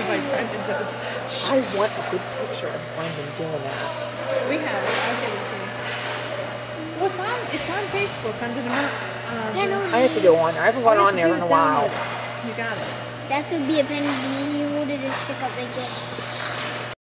I want a good picture of Brendan doing that. We have it. I'll get it to you. What's on? It's on Facebook under the. mo- Uh, the I have to go on there. I haven't gone on there in a while. You got it. That would be a pen. You wanted to stick up like this.